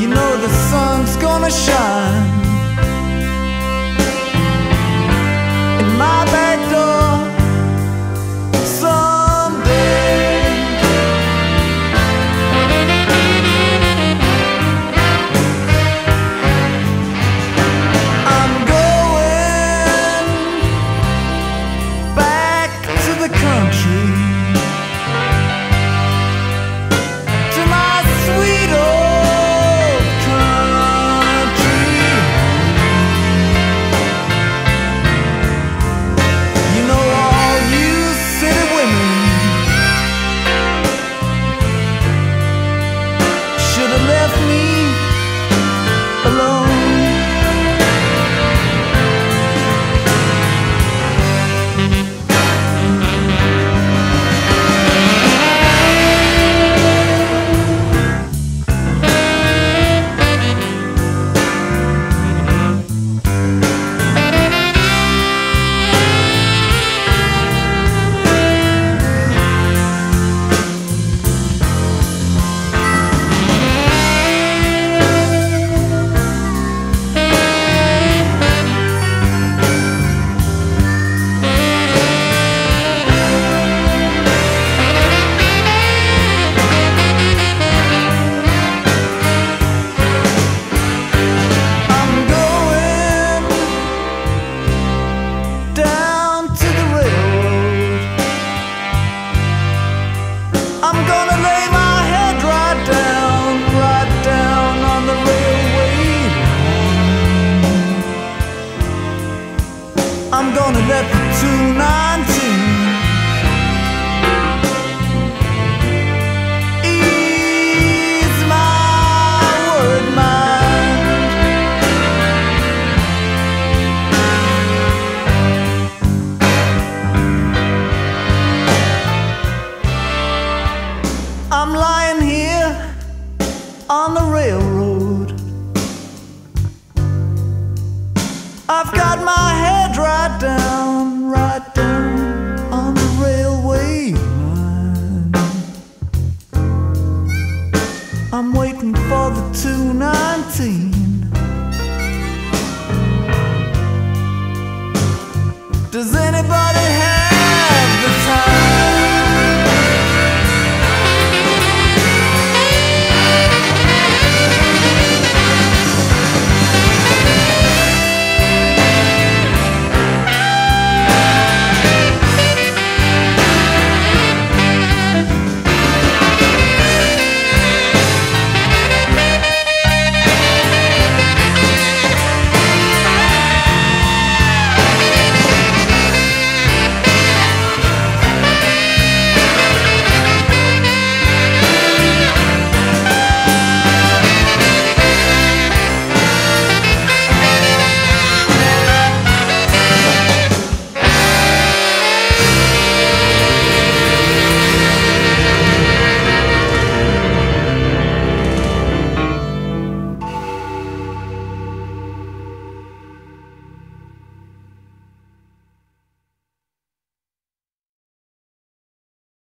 You know the sun's gonna shine. I'm lying here on the railroad. I've got my head right down.